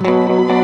Música